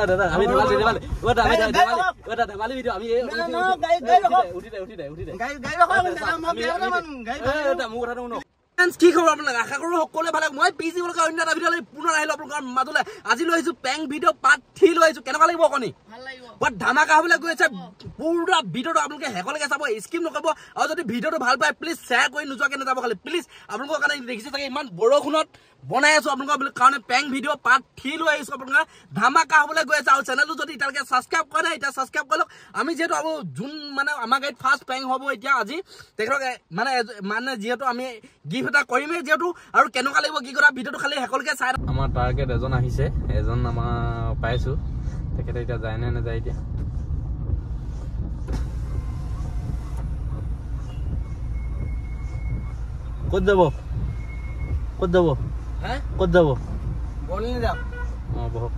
দাদা আমি উঠি দে উঠি দে উঠি মোৰ কথাটো শুনক কি খবৰ আপোনালোক? আশা কৰোঁ সকলোৱে ভালে। মই পি জি বলকা অন্য এটা ভিডিঅ'লৈ পুনৰ আহিলোঁ আপোনালোকৰ মাজলৈ। আজি লৈ আহিছোঁ পেং ভিডিঅ' পাৰ্ট থ্ৰী লৈ আহিছোঁ। কেনেকুৱা লাগিব অকণি? বৰ ধামাকা হ'বলৈ গৈ আছে। পুৰা ভিডিঅ'টো আপোনালোকে শেষলৈকে চাব স্কিম নকৰিব। আৰু যদি ভিডিঅ'টো ভাল পায় প্লিজ শ্বেয়াৰ কৰি নোযোৱাকৈ নাযাব খালি। প্লিজ আপোনালোকৰ কাৰণে দেখিছে চাগে ইমান বৰষুণত বনাই আছো আপোনালোকৰ কাৰণে পেং ভিডিঅ' পাৰ্ট থ্ৰী লৈ আহিছোঁ আপোনালোকে ধামাকা হ'বলৈ গৈ আছে। আৰু চেনেলটো যদি এতিয়ালৈকে ছাবস্ক্ৰাইব কৰা নাই এতিয়া ছাবস্ক্ৰাইব কৰি লওক। আমি যিহেতু আৰু যোন মানে আমাৰ গাড়ীত ফাৰ্ষ্ট পেং হ'ব এতিয়া আজি। তেখেতক মানে মানে যিহেতু আমি গিফ্ট এটা কৰিমেই যিহেতু আৰু কেনেকুৱা লাগিব কি কথা ভিডিঅ'টো খালি শেষলৈকে চাই। আমাৰ টাৰ্গেট এজন আহিছে এজন আমাৰ পাইছো। তেখেতে এতিয়া যায় নে নাযায় এতিয়া? ক'ত যাব? ক'ত যাব? ক'ত যাব? অঁ বহক।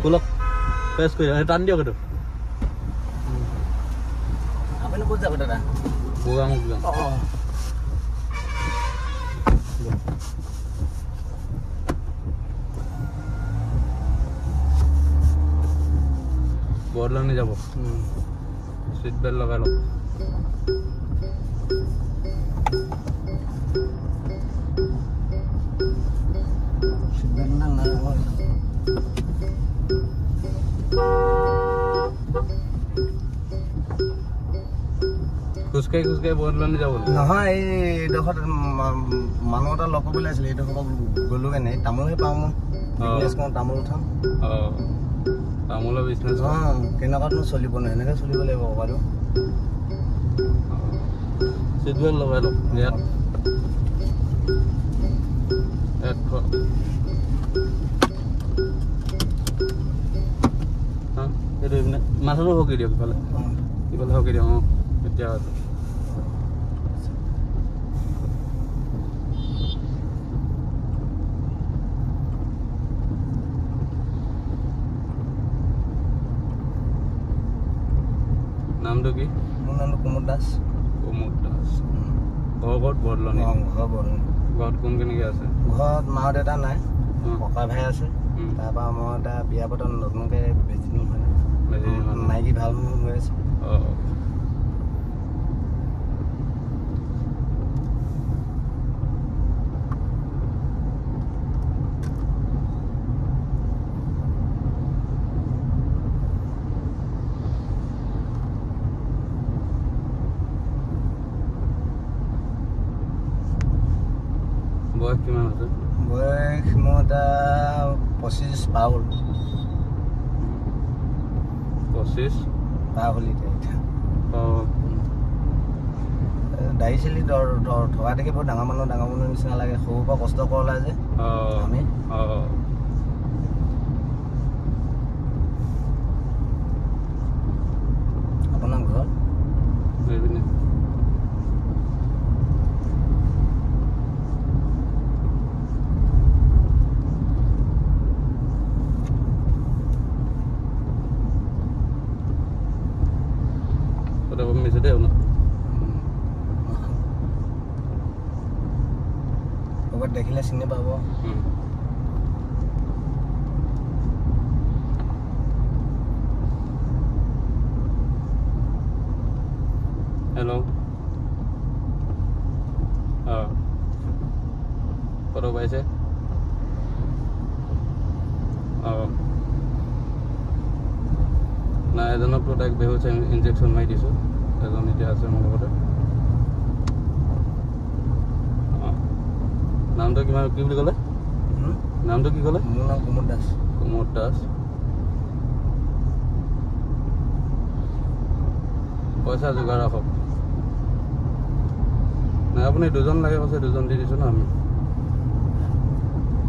খোলক প্ৰেছ কৰি। টান দিয়ক এইটো। ক'ত যাব দাদা বগামুখ যাম অঁ বৰদলনি যাব চিট বেল্ট খোজকাঢ়ি খোজকাঢ়ি বৰদলনি যাব নহয় এই এইডোখৰত মানুহ এটা লগ কৰিবলৈ আছিলে এইডোখৰত গ'লো কেনে তামোলহে পাওঁ মই। বিজনেছ কৰোঁ তামোল উঠাম। অঁ। তামোলৰ বিজনেছ অঁ কেনেকুৱানো চলিব নো এনেকৈ চলিব লাগিব বাৰু চিট বেল্ট লগাই লওক ইয়াত। হা, এইটো এইপিনে মাথাটো হকি দিয়ক ইফালে। ইফালে হকি দিয়ক অঁ। হয়তো। নামটো কি মোৰ নামটো কুমুদ দাস প্ৰমোদ দাস ঘৰ ক'ত বৰদলনি অঁ, ঘৰ বৰণ ঘৰত কোন কেনেকৈ আছে ঘৰত মা দেউতা নাই ককা ভাই আছে তাৰপৰা মই এটা বিয়া পতা নতুনকৈ বেছি দিন হোৱা নাই। মাইকী ভাল হৈ আছে বয়স কিমান আছে বয়স মোৰ এটা পঁচিছ পাৰ হ'ল পঁচিছ পাৰ হ'ল এতিয়া এতিয়া দাঢ়ি চেলি থকা দেখি বৰ ডাঙৰ মানুহ ডাঙৰ মানুহৰ নিচিনা লাগে। সৰুৰ পৰা কষ্ট কৰা যে। আমি অঁ। আপোনাৰ ঘৰত এইপিনে Udah pemirsa deh, Una. ক'ৰবাত দেখিলে চিনি পাব. Ah. Kau baik saya? Oh. নাই এজনৰ প্ৰডাক্ট বেহুচ ইনজেকশ্যন মাৰি দিছোঁ এজন এতিয়া আছে মোৰ লগতে অঁ নামটো কিমান কি বুলি ক'লে? নামটো কি ক'লে? মোৰ নাম কুমুদ দাস। কুমুদ দাস। পইচা যোগাৰ ৰাখক। নাই আপুনি দুজন লাগে কৈছে দুজন দি দিছোঁ ন আমি।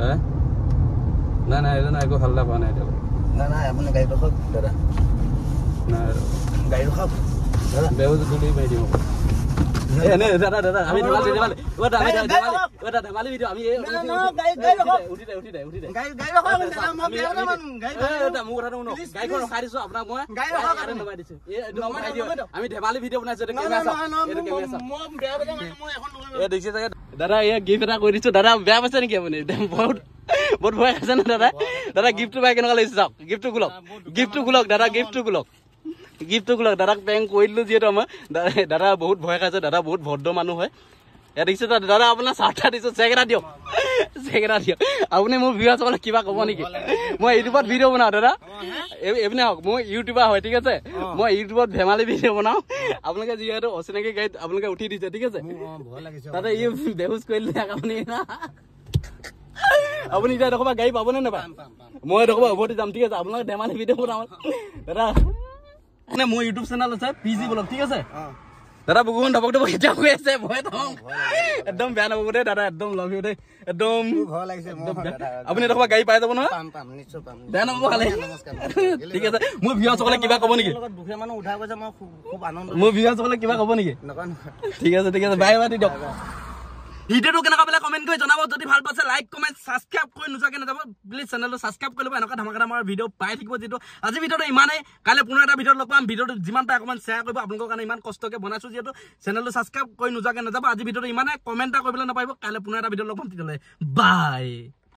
হে? নাই নাই এজনে একো হাল্লা পোৱা নাই এতিয়া নাই নাই আপুনি গাড়ী ৰখাওক দাদা। নাই গাড়ী ৰখাওক দাদা। বেহুজ গুলি মাৰি দিম এনে দাদা এই গিফ্ট এটা কৰি দিছো দাদা বেয়া পাইছে নেকি আপুনি বহুত বহুত ভয় খাইছে ন দাদা দাদা গিফ্টটো পাই কেনেকুৱা লাগিছে চাওক গিফ্টটো খোলক গিফ্টটো খোলক দাদা গিফ্টটো খোলক গিফ্টটো খোলক দাদাক পেং কৰি দিলো যিহেতু আমাৰ। দাদা বহুত ভয় খাইছে দাদা বহুত ভদ্ৰ মানুহ হয়। এয়া দেখিছে দাদা আপোনাৰ চাহ তাহ দিছো চেক এটা দিয়ক। চেক এটা দিয়ক। আপুনি মোৰ ভিউৱাৰ্ছসকলে কিবা ক'ব নেকি? মই ইউটিউবত ভিডিঅ' বনাওঁ দাদা। এই- এইপিনে হওক মই ইউটিউবাৰ হয় ঠিক আছে? মই ইউটিউবত ধেমালি ভিডিঅ' বনাওঁ। আপোনালোকে যিহেতু অচিনাকি গাড়ীত আপোনালোকে উঠি দিছে ঠিক আছে? মোৰ। তাতে ই বেহুচ কৰি দিলে আপুনি আপুনি এতিয়া এডোখৰ গাড়ী পাবনে নাপায়? মই এডোখৰ উভতি যাম ঠিক আছে? আপোনালোকে ধেমালি ভিডিঅ' বনাম দাদা মানে মোৰ ইউটিউব চেনেল আছে পি জি ব্লগ ঠিক আছে? দাদা বুকুখন ধপক ধপক এতিয়া হৈ আছে ভয় থওঁ। একদম বেয়া নাপাব দেই দাদা একদম লভ ইউ দেই। একদম। ভয় লাগিছে, মই আপুনি এডোখৰ গাড়ী পাই যাব নহয়। বেয়া নাপাব খালি ঠিক আছে মোৰ ভিউৱাৰ্ছসকলে কিবা ক'ব নেকি? মোৰ মই ভিউৱাৰ্ছসকলে কিবা ক'ব নেকি। ঠিক আছে ঠিক আছে বাই বাই দিয়ক। ভিডিঅ'টো কেনেকুৱা পালে কমেণ্ট কৰি জনাব। যদি ভাল পাইছে লাইক কমেণ্ট ছাবস্ক্ৰাইব কৰি নোযোৱাকৈ নাযাব প্লিজ চেনেলটো ছাবস্ক্ৰাইব কৰি ল'ব। এনেকুৱা ধমাকা ধমাৰ ভিডিঅ' পাই থাকিব যিটো। আজি ভিডিঅ'টো ইমানেই। কাইলৈ পুনৰ এটা ভিডিঅ'ত লগ পাম। ভিডিঅ'টো যিমান পাৰে অকণমান শ্বেয়াৰ কৰিব। আপোনালোকৰ কাৰণে ইমান কষ্টকৈ বনাইছোঁ যিহেতু। চেনেলটো ছাবস্ক্ৰাইব কৰি নোযোৱাকৈ নাযাব। আজি ভিডিঅ'টো ইমানেই। কমেণ্ট এটা কৰিবলৈ নাপাব কাইলৈ পুনৰ এটা ভিডিঅ'ত লগ পাম। তেতিয়াহ'লে বাই